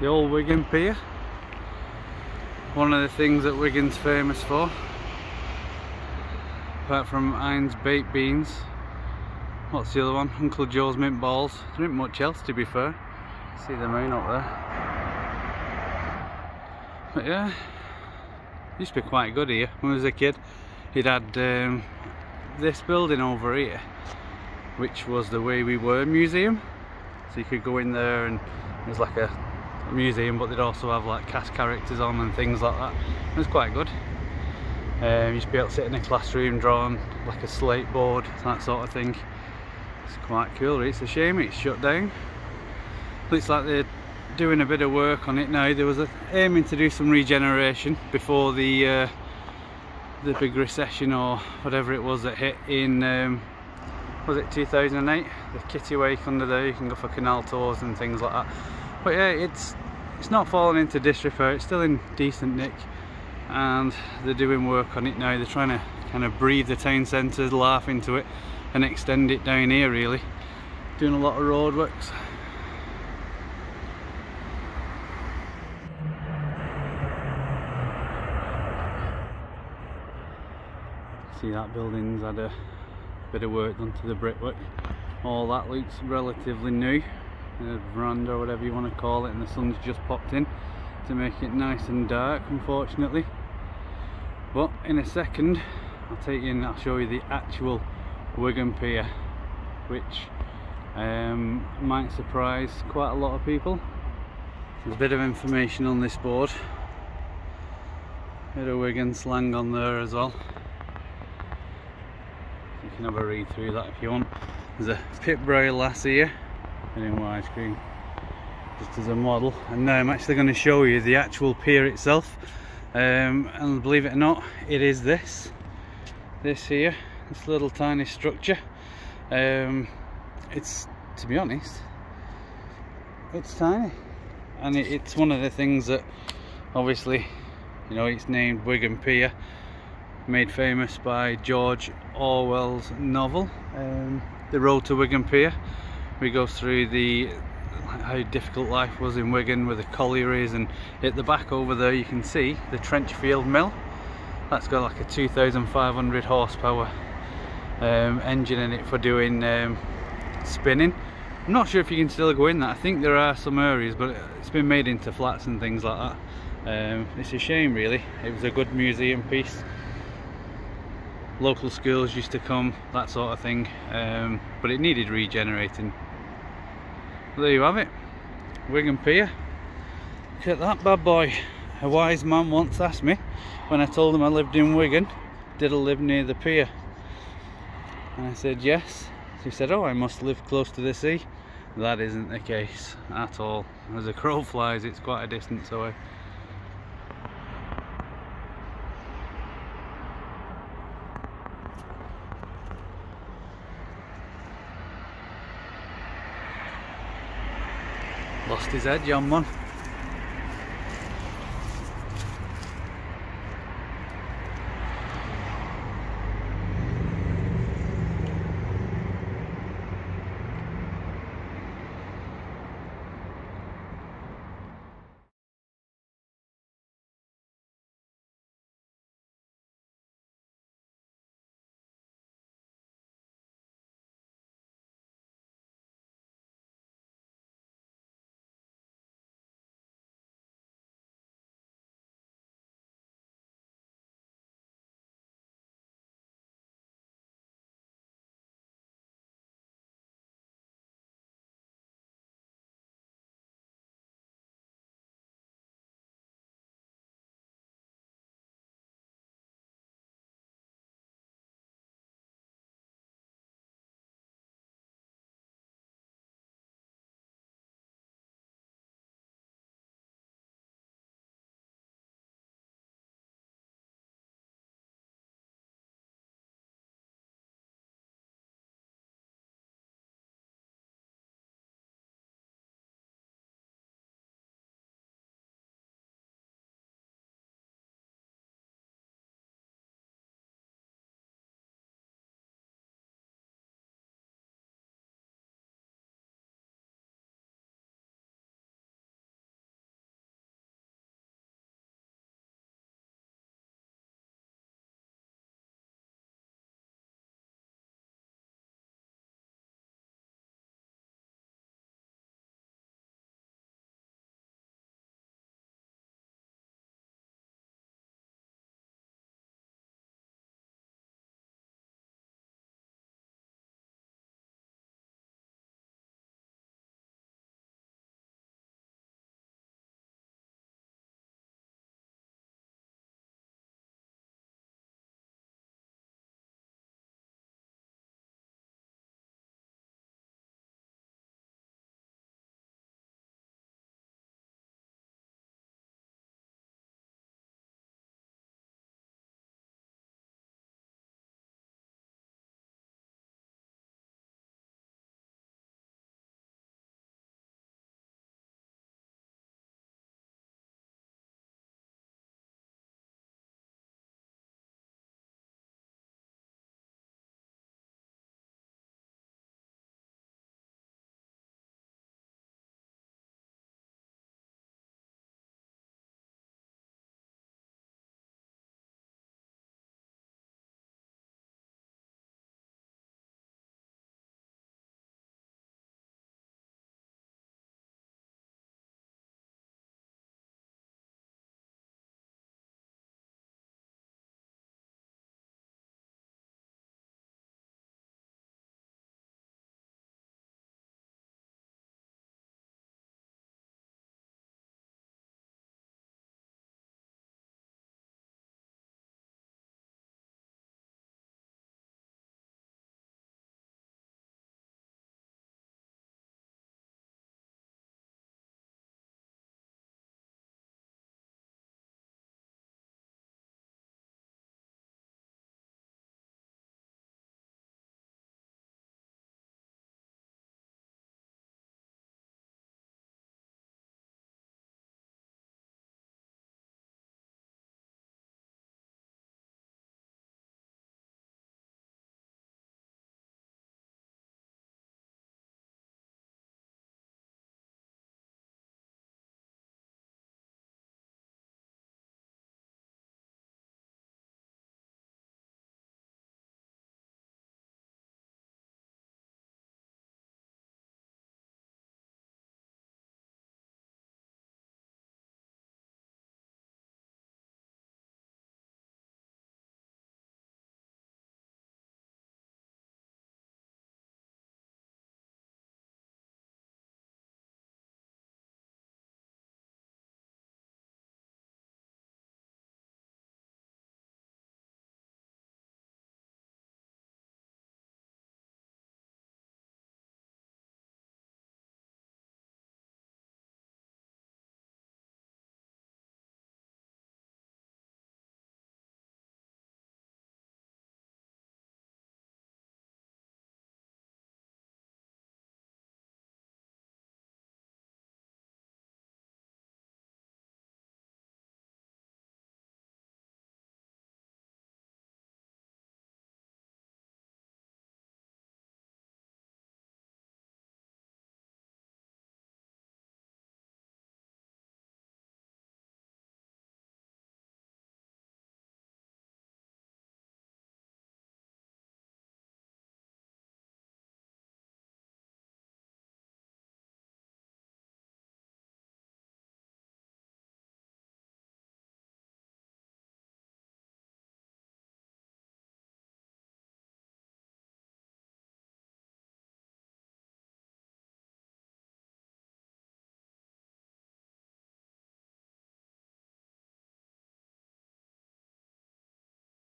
the old Wigan Pier. One of the things that Wigan's famous for. Apart from Heinz baked beans. What's the other one? Uncle Joe's mint balls. There isn't much else to be fair. See the moon up there. But yeah, used to be quite good here. When I was a kid, it had um, this building over here, which was the Way We Were Museum. So you could go in there and it was like a museum but they'd also have like cast characters on and things like that. It was quite good. Um, you'd be able to sit in a classroom drawing like a slate board that sort of thing. It's quite cool it's a shame it's shut down. Looks like they're doing a bit of work on it now. There was a, aiming to do some regeneration before the uh, the big recession or whatever it was that hit in um, was it 2008 the kittiwake under there you can go for canal tours and things like that but yeah it's it's not fallen into disrepair. It's still in decent nick and they're doing work on it now. They're trying to kind of breathe the town centre laugh into it and extend it down here really. Doing a lot of roadworks see that building's had a bit of work done to the brickwork. All that looks relatively new a veranda or whatever you want to call it and the sun's just popped in to make it nice and dark unfortunately. But in a second I'll take you and I'll show you the actual Wigan Pier which um, might surprise quite a lot of people. There's a bit of information on this board. Bit of Wigan slang on there as well. You can have a read through that if you want. There's a Pit-Brow lass here in widescreen just as a model. And now I'm actually going to show you the actual pier itself. Um, and believe it or not it is this. This here. This little tiny structure. Um, it's to be honest it's tiny. And it, it's one of the things that obviously you know it's named Wigan Pier. Made famous by George Orwell's novel um, The Road to Wigan Pier we go through the how difficult life was in Wigan with the collieries and at the back over there you can see the Trenchfield Mill. That's got like a 2500 horsepower um, engine in it for doing um, spinning. I'm not sure if you can still go in that. I think there are some areas but it's been made into flats and things like that. Um, it's a shame really. It was a good museum piece. Local schools used to come that sort of thing. Um, but it needed regenerating there you have it. Wigan Pier. Look at that bad boy. A wise man once asked me when I told him I lived in Wigan did I live near the pier? And I said yes. He said oh I must live close to the sea. That isn't the case at all. As a crow flies it's quite a distance away Lost his head, young one.